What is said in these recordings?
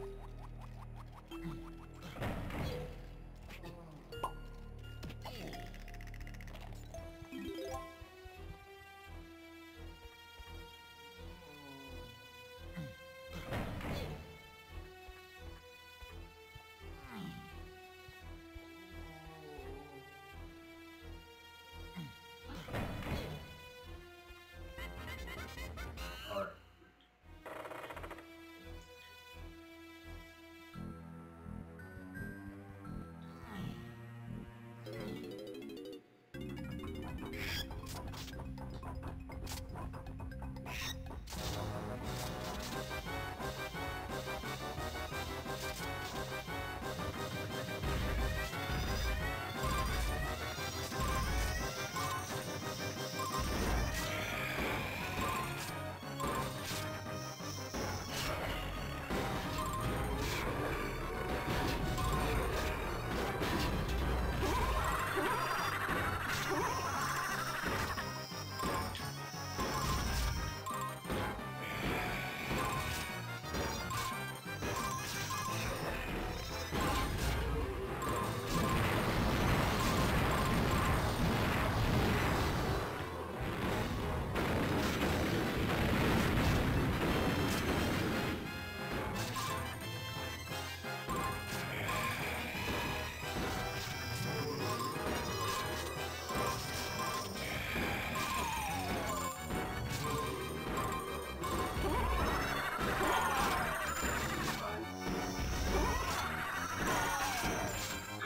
Alright.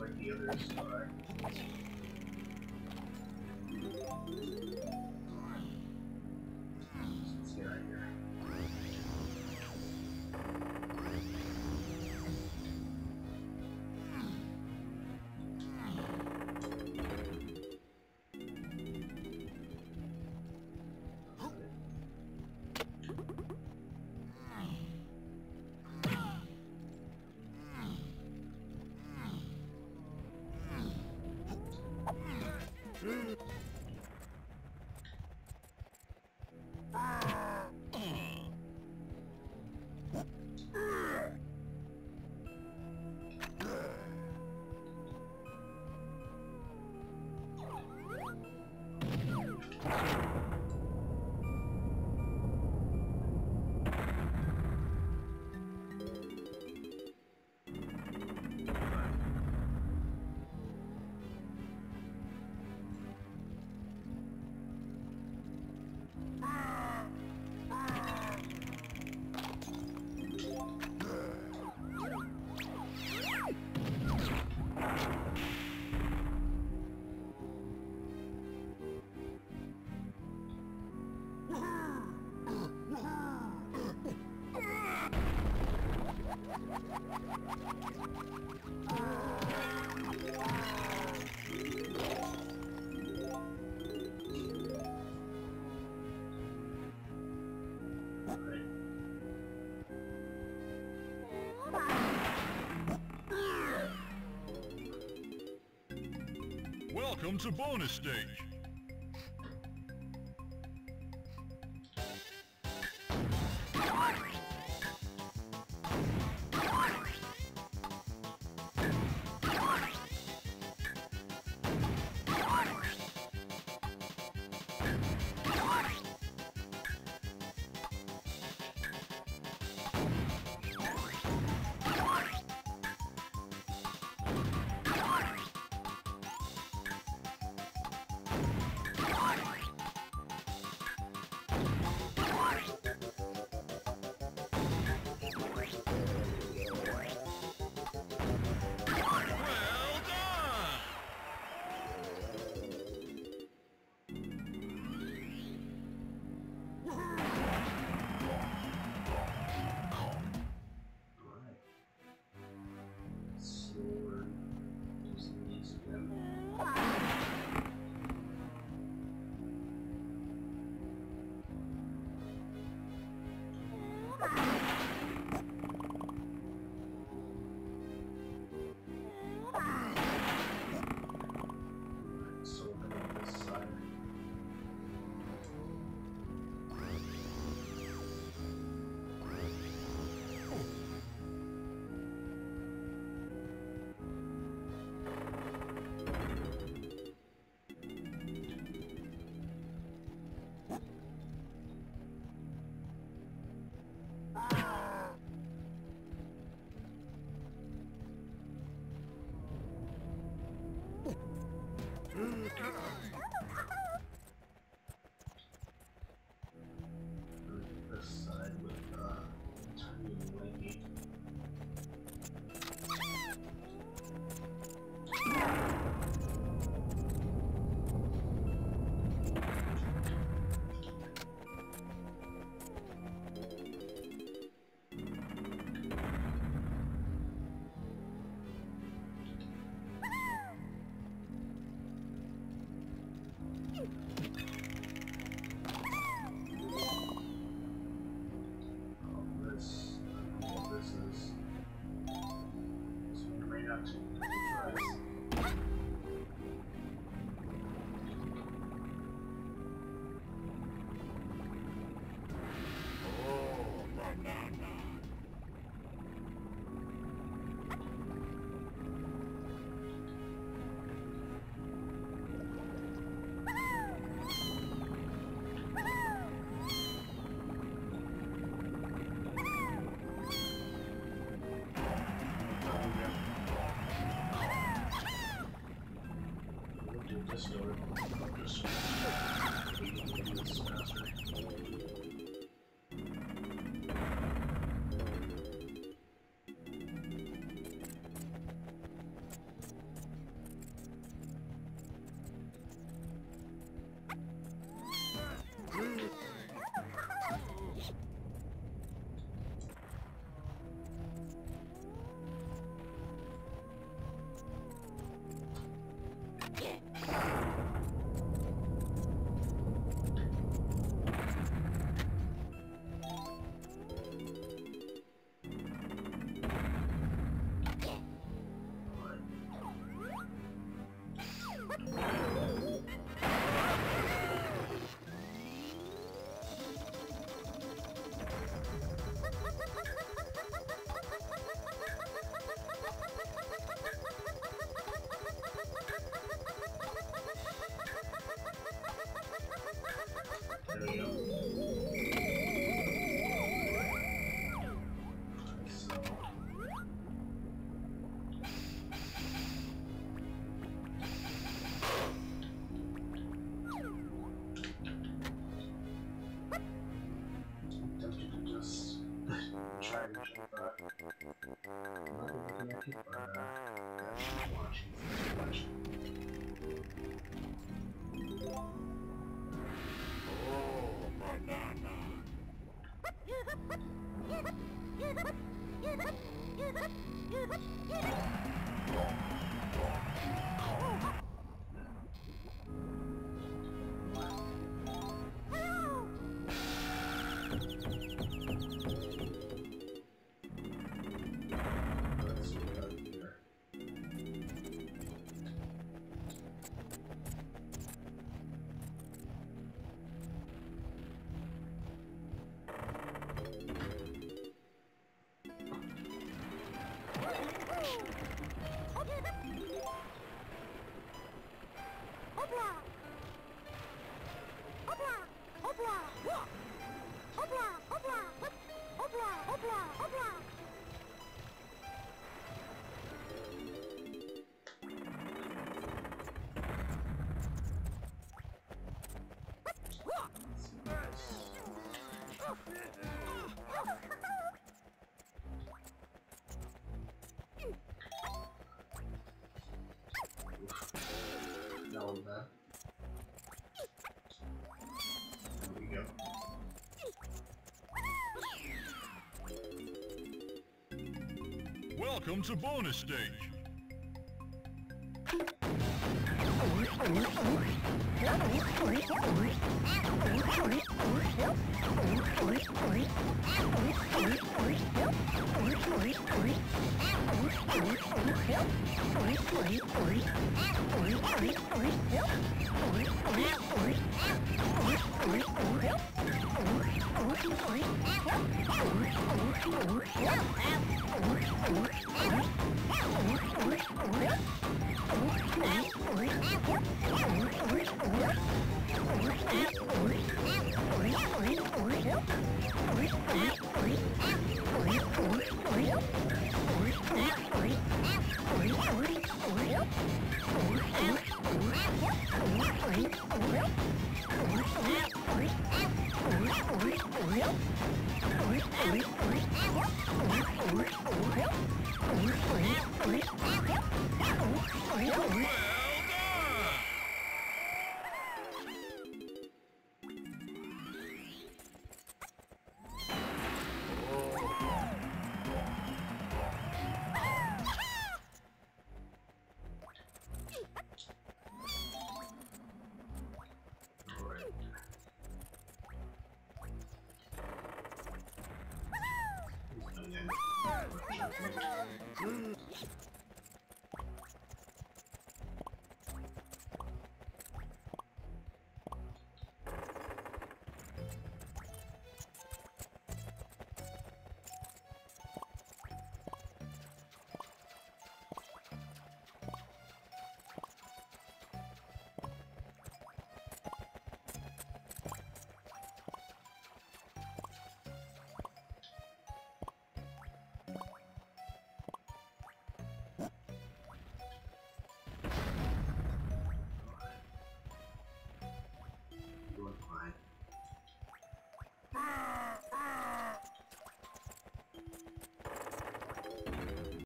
like the others. Alright. Welcome to bonus stage. Do this Welcome to bonus stage. Well done!